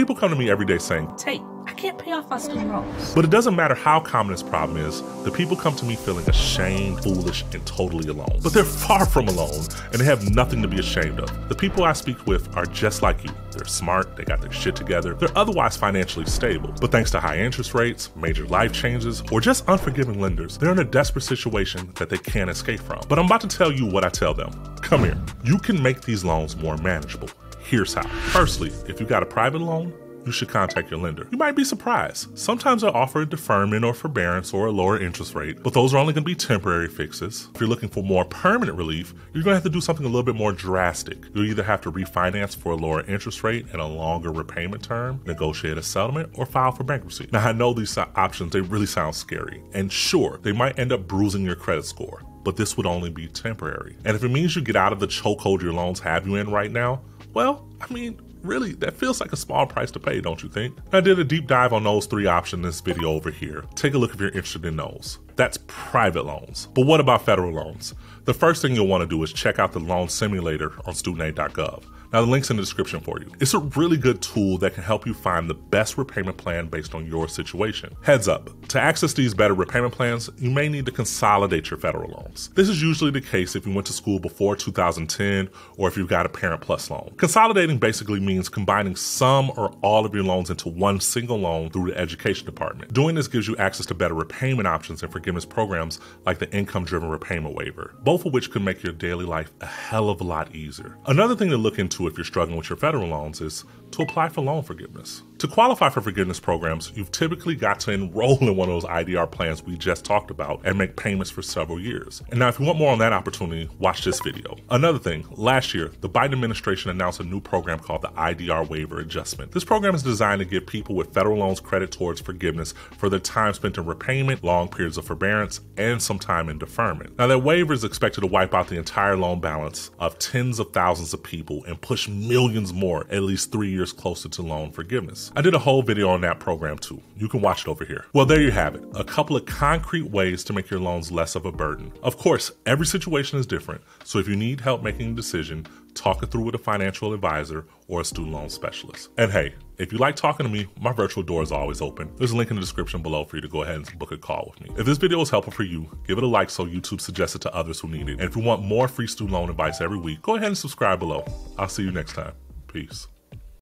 People come to me every day saying, Tate, I can't pay off my student loans. but it doesn't matter how common this problem is, the people come to me feeling ashamed, foolish, and totally alone. But they're far from alone, and they have nothing to be ashamed of. The people I speak with are just like you. They're smart, they got their shit together, they're otherwise financially stable. But thanks to high interest rates, major life changes, or just unforgiving lenders, they're in a desperate situation that they can't escape from. But I'm about to tell you what I tell them. Come here. You can make these loans more manageable. Here's how. Firstly, if you got a private loan, you should contact your lender. You might be surprised. Sometimes they'll offer a deferment or forbearance or a lower interest rate, but those are only going to be temporary fixes. If you're looking for more permanent relief, you're going to have to do something a little bit more drastic. You'll either have to refinance for a lower interest rate and a longer repayment term, negotiate a settlement, or file for bankruptcy. Now, I know these options, they really sound scary. And sure, they might end up bruising your credit score, but this would only be temporary. And if it means you get out of the chokehold your loans have you in right now, well, I mean, Really, that feels like a small price to pay, don't you think? I did a deep dive on those three options in this video over here. Take a look if you're interested in those. That's private loans. But what about federal loans? The first thing you'll want to do is check out the loan simulator on studentaid.gov. Now, the link's in the description for you. It's a really good tool that can help you find the best repayment plan based on your situation. Heads up to access these better repayment plans, you may need to consolidate your federal loans. This is usually the case if you went to school before 2010 or if you've got a Parent Plus loan. Consolidating basically means combining some or all of your loans into one single loan through the education department. Doing this gives you access to better repayment options and forgiveness programs like the income driven repayment waiver, both of which could make your daily life a hell of a lot easier. Another thing to look into if you're struggling with your federal loans is to apply for loan forgiveness. To qualify for forgiveness programs, you've typically got to enroll in one of those IDR plans we just talked about and make payments for several years. And now, if you want more on that opportunity, watch this video. Another thing, last year, the Biden administration announced a new program called the IDR Waiver Adjustment. This program is designed to give people with federal loans credit towards forgiveness for their time spent in repayment, long periods of forbearance, and some time in deferment. Now, that waiver is expected to wipe out the entire loan balance of tens of thousands of people and push millions more at least three years closer to loan forgiveness. I did a whole video on that program too. You can watch it over here. Well, there you have it. A couple of concrete ways to make your loans less of a burden. Of course, every situation is different, so if you need help making a decision, talk it through with a financial advisor or a student loan specialist. And hey, if you like talking to me, my virtual door is always open. There's a link in the description below for you to go ahead and book a call with me. If this video was helpful for you, give it a like so YouTube suggests it to others who need it. And if you want more free student loan advice every week, go ahead and subscribe below. I'll see you next time. Peace.